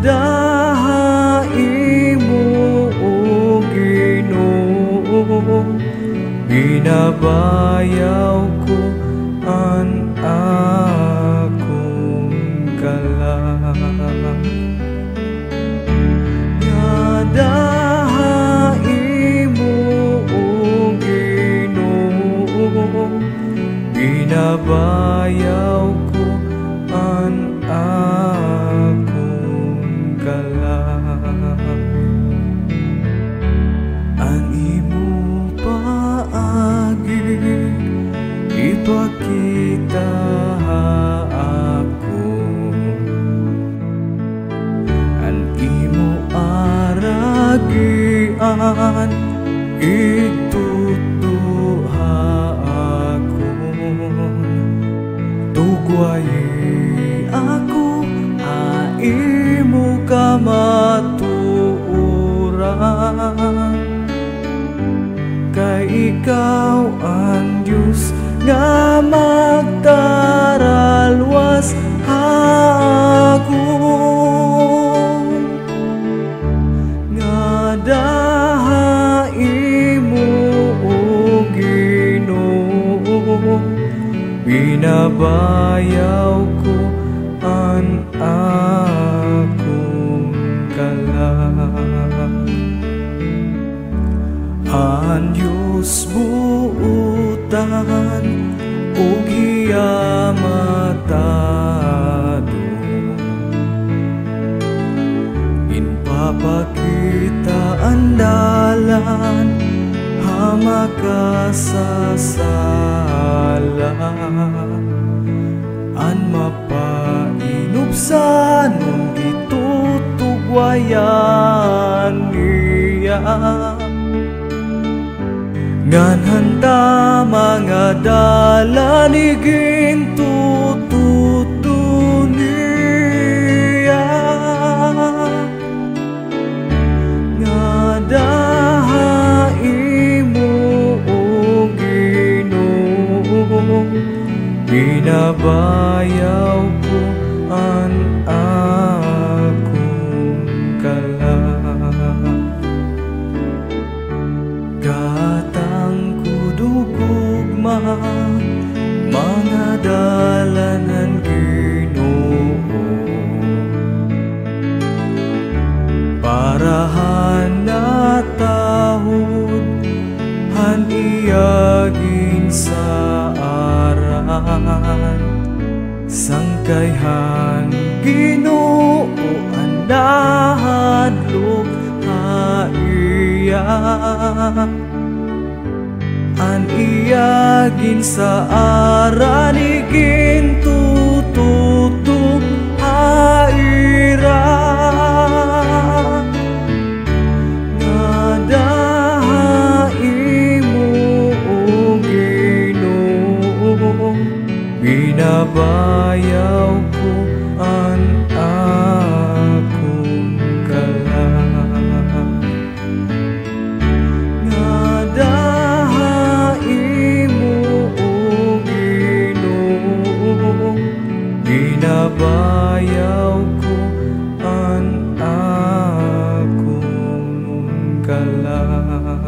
dahai mo o Ginoo binabayaw ko ang akong kalang nga dahai mo o Ginoo binabayaw akong kalang ang imo paagi ipakita ako. Ang imo aragian itutuha ako. Tugway ako ka matuuran. Kay ikaw ang Diyos nga magtaralwas hakon nga dahai mo o Ginoo binabayaw ko ang akong ang Diyos buutan o giyamatado Inpapakita ang dalan hamakasasala An mapainupsan nung gitutugwayan niya Ngan handa mga dalanigin tututo niya Nga dahai mo o Ginoo. Binabayaw ko ang akong han iyagin sa aran sangkayhan Ginoo andahadlok haiya an iyagin sa aranigin tututu Nabayaw ko ang akong kala Nadahain mo o Ginoo Ginabayaw ko ang akong kala